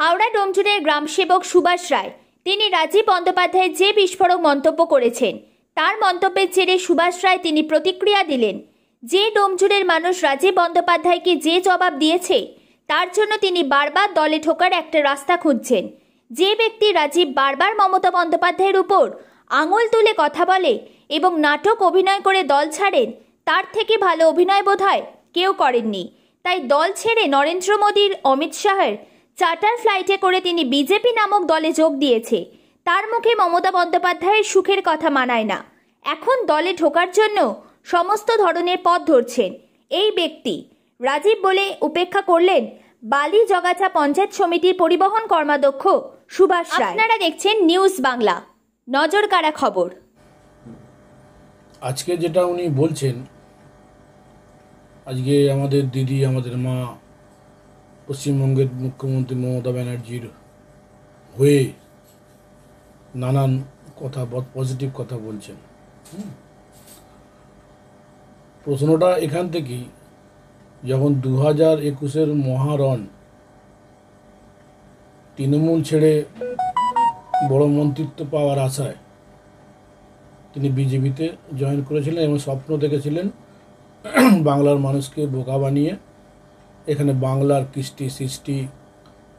হাওড়া ডোমজুরের গ্রামসেবক সুভাষ রায়। তিনি রাজীব বন্দ্যোপাধ্যায় যে বিস্ফোরক মন্তব্য করেছেন, তার মন্তব্যের জেরে সুভাষ রায় তিনি প্রতিক্রিয়া দিলেন। যে ডোমজুরের মানুষ রাজীব বন্দ্যোপাধ্যায়কে যে জবাব দিয়েছে, তার জন্য তিনি বারবার দলে ঠোকার একটা রাস্তা খুঁজছেন। যে ব্যক্তি রাজীব বারবার মমতা বন্দ্যোপাধ্যায়ের উপর আঙুল তুলে কথা বলে এবং নাটক অভিনয় করে দল ছাড়েন, তার থেকে ভালো অভিনয় বোধহয় কেউ করেননি। তাই দল ছেড়ে নরেন্দ্র মোদীর, অমিত শাহের চার্টার ফ্লাইটে করে তিনি বিজেপি নামক দলে যোগ দিয়েছে। তার মুখে মমতা বন্দ্যোপাধ্যায়ের সুখের কথা মানায় না। এখন দলে ঢোকার জন্য সমস্ত ধরনের পথ ধরছেন। এই ব্যক্তি রাজীব বলে উপেক্ষা করলেন বালি জগাছা পঞ্চায়েত সমিতির পরিবহন কর্মাধ্যক্ষ সুভাষ আপনারা দেখছেন নিউজ বাংলা। নজর কাড়া খবর। আজকে যেটা উনি বলছেন, আজকে আমাদের দিদি, আমাদের মা পশ্চিমবঙ্গের মুখ্যমন্ত্রী মমতা ব্যানার্জির হয়ে নানান কথা পজিটিভ কথা বলছেন। প্রশ্নটা এখান থেকেই, যখন দু হাজার একুশের মহারণ, তৃণমূল ছেড়ে বড় মন্ত্রিত্ব পাওয়ার আশায় তিনি বিজেপিতে জয়েন করেছিলেন এবং স্বপ্ন দেখেছিলেন বাংলার মানুষকে বোকা বানিয়ে এখানে বাংলার কৃষ্টি সৃষ্টি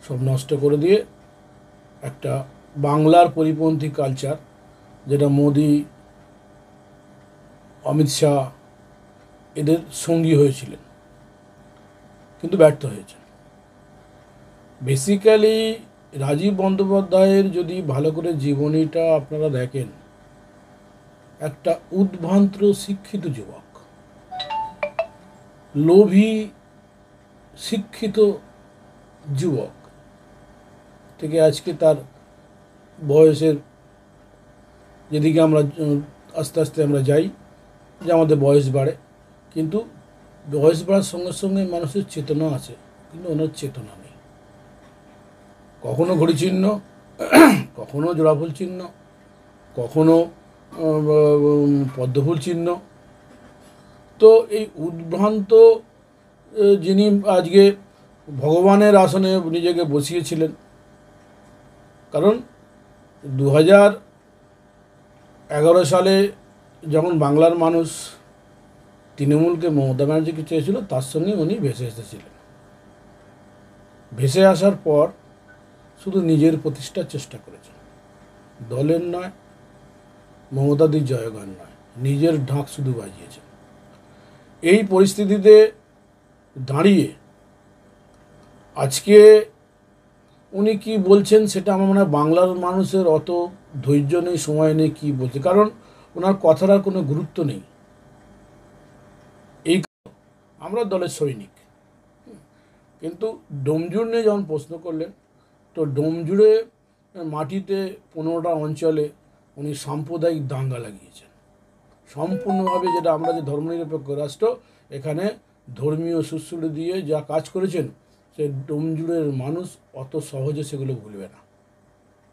সব নষ্ট করে দিয়ে একটা বাংলার পরিপন্থী কালচার যেটা মোদি, অমিত শাহ এদের সঙ্গী হয়েছিলেন, কিন্তু ব্যর্থ হয়েছেন বেসিক্যালি রাজীব বন্দ্যোপাধ্যায়ের যদি ভালো করে জীবনীটা আপনারা দেখেন, একটা উদ্ভ্রান্ত শিক্ষিত যুবক, লোভী শিক্ষিত যুবক। থেকে আজকে তার বয়সের যেদিকে আমরা, আস্তে আস্তে আমরা যাই, যে আমাদের বয়স বাড়ে। কিন্তু বয়স বাড়ার সঙ্গে সঙ্গে মানুষের চেতনা আছে, কিন্তু ওনার চেতনা নেই। কখনো ঘড়ি চিহ্ন, কখনো জোড়াফুল চিহ্ন, কখনো পদ্মফুল চিহ্ন। তো এই উদ্ভ্রান্ত যিনি আজকে ভগবানের আসনে নিজেকে বসিয়েছিলেন। কারণ দু এগারো সালে যখন বাংলার মানুষ তৃণমূলকে মমতা ব্যানার্জিকে চেয়েছিল, তার সঙ্গে উনি ভেসে এসেছিলেন। ভেসে আসার পর শুধু নিজের প্রতিষ্ঠার চেষ্টা করেছেন। দলের নয় মমতাদির জয়গান নয়, নিজের ঢাক শুধু বাজিয়েছেন। এই পরিস্থিতিতে দাঁড়িয়ে আজকে উনি কি বলছেন সেটা আমার মনে হয় বাংলার মানুষের অত ধৈর্য নেই, সময় নেই কি বলছে। কারণ ওনার কথার আর কোনো গুরুত্ব নেই। এই আমরা দলের সৈনিক। কিন্তু ডোমজুর নিয়ে যখন প্রশ্ন করলেন, তো ডোমজুড়ে মাটিতে পনেরোটা অঞ্চলে উনি সাম্প্রদায়িক দাঙ্গা লাগিয়েছেন। সম্পূর্ণভাবে যেটা আমরা যে ধর্মনিরপেক্ষ রাষ্ট্র, এখানে ধর্মীয় সুশ্রুতি দিয়ে যা কাজ করেছেন, সে ডোমজুড়ের মানুষ অত সহজে সেগুলো ভুলবে না।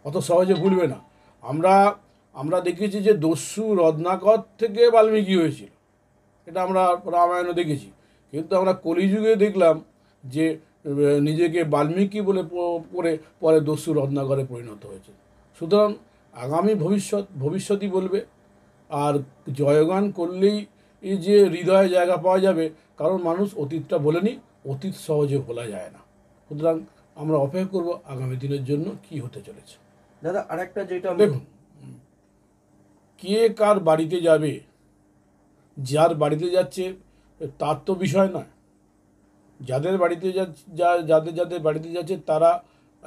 অত সহজে ভুলবে না। আমরা আমরা দেখেছি যে দস্যু রত্নাকর থেকে বাল্মীকি হয়েছিল। এটা আমরা রামায়ণে দেখেছি। কিন্তু আমরা কলিযুগে দেখলাম যে নিজেকে বাল্মীকি বলে পরে পরে দস্যু রত্নাকরে পরিণত হয়েছে। সুতরাং আগামী ভবিষ্যৎ ভবিষ্যতই বলবে। আর জয়গান করলেই এই যে হৃদয়ে জায়গা পাওয়া যাবে কারণ মানুষ অতীতটা বলেনি অতীত সহজে ভোলা যায় না। সুতরাং আমরা অপেক্ষা করব আগামী দিনের জন্য কি হতে চলেছে। দাদা আরেকটা যেটা দেখুন কে কার বাড়িতে যাবে যার বাড়িতে যাচ্ছে তার তো বিষয় নয়। যাদের বাড়িতে যা যা- যাদের যাদের বাড়িতে যাচ্ছে তারা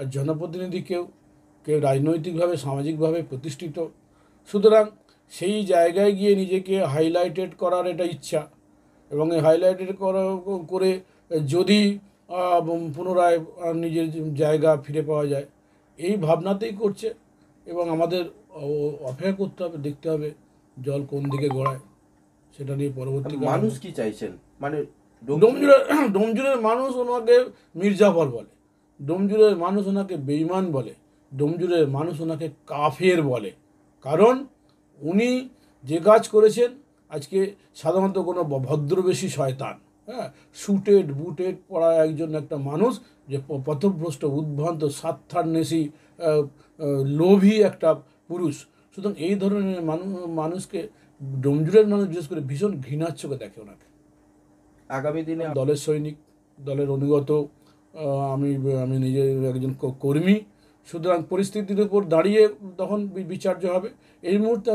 জনপ্রতিনিধি কেউ কেউ রাজনৈতিকভাবে সামাজিকভাবে প্রতিষ্ঠিত। সুতরাং সেই জায়গায় গিয়ে নিজেকে হাইলাইটেড করার এটা ইচ্ছা। এবং এই হাইলাইটেড করা করে যদি পুনরায় নিজের জায়গা ফিরে পাওয়া যায়। এই ভাবনাতেই করছে এবং আমাদের অপেক্ষা করতে হবে দেখতে হবে জল কোন দিকে গড়ায়। সেটা নিয়ে পরবর্তী মানুষ কি চাইছেন? মানে ডোম- ডোমজুরের ডোমজুরের মানুষ ওনাকে মির্জাফর বলে। ডোমজুরের মানুষ ওনাকে বেইমান বলে। ডোমজুরের মানুষ ওনাকে কাফের বলে। কারণ উনি যে কাজ করেছেন আজকে সাধারণত কোনো ভদ্রবেশী শয়তান হ্যাঁ? সুটেড বুটেড পড়া একজন একটা মানুষ যে পথভ্রষ্ট উদ্ভ্রান্ত স্বার্থান্বেষী লোভী একটা পুরুষ। সুতরাং এই ধরনের মানুষ মানুষকে ডোমজুরের মানুষ বিশেষ করে ভীষণ ঘৃণার চোখে দেখে ওনাকে। আগামী দিনে দলের সৈনিক দলের অনুগত আমি আমি নিজে একজন কর্মী। সুতরাং পরিস্থিতির উপর দাঁড়িয়ে তখন বিচার্য হবে। এই মুহূর্তে